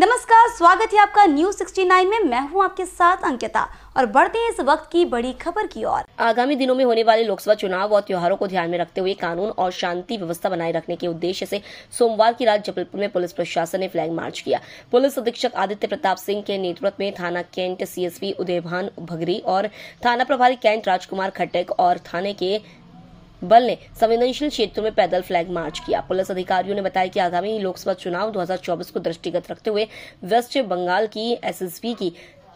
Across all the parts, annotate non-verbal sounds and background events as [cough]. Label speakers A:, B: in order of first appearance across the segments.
A: नमस्कार, स्वागत है आपका न्यूज़ 69 में। मैं हूँ आपके साथ अंकिता और बढ़ते हैं इस वक्त की बड़ी खबर की ओर।
B: आगामी दिनों में होने वाले लोकसभा चुनाव और त्योहारों को ध्यान में रखते हुए कानून और शांति व्यवस्था बनाए रखने के उद्देश्य से सोमवार की रात जबलपुर में पुलिस प्रशासन ने फ्लैग मार्च किया। पुलिस अधीक्षक आदित्य प्रताप सिंह के नेतृत्व में थाना कैंट सीएसपी उदयभान भगरी और थाना प्रभारी कैंट राजकुमार खट्टक और थाने के बल ने संवेदनशील क्षेत्रों में पैदल फ्लैग मार्च किया। पुलिस अधिकारियों ने बताया कि आगामी लोकसभा चुनाव 2024 को दृष्टिगत रखते हुए वेस्ट बंगाल की एसएसपी की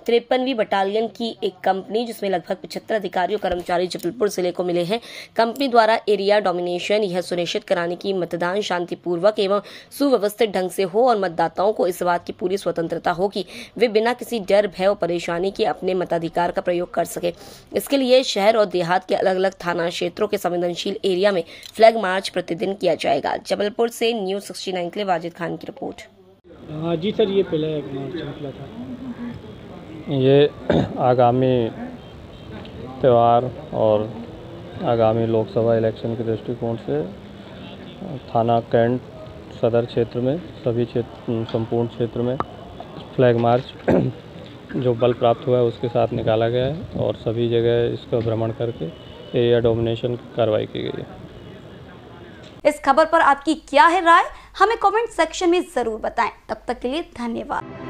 B: तिरपनवीं बटालियन की एक कंपनी, जिसमें लगभग पिछहत्तर अधिकारियों, कर्मचारी जबलपुर ज़िले को मिले हैं। कंपनी द्वारा एरिया डोमिनेशन, यह सुनिश्चित कराने की मतदान शांतिपूर्वक एवं सुव्यवस्थित ढंग से हो और मतदाताओं को इस बात की पूरी स्वतंत्रता हो कि वे बिना किसी डर, भय और परेशानी के अपने मताधिकार का प्रयोग कर सके। इसके लिए शहर और देहात के अलग अलग थाना क्षेत्रों के संवेदनशील एरिया में फ्लैग मार्च प्रतिदिन किया जाएगा। जबलपुर से न्यूज़ सिक्सटी नाइन के लिए वाजिद खान की रिपोर्ट।
C: हाँ जी सर, ये पहले था।
D: ये आगामी त्यौहार और आगामी लोकसभा इलेक्शन के दृष्टिकोण से थाना कैंट सदर क्षेत्र में, सभी क्षेत्र संपूर्ण क्षेत्र में फ्लैग मार्च [clears throat] जो बल प्राप्त हुआ है उसके साथ निकाला गया है और सभी जगह इसका भ्रमण करके एरिया डोमिनेशन की कार्रवाई की गई है।
A: इस खबर पर आपकी क्या है राय? हमें कमेंट सेक्शन में ज़रूर बताएँ। तब तक के लिए धन्यवाद।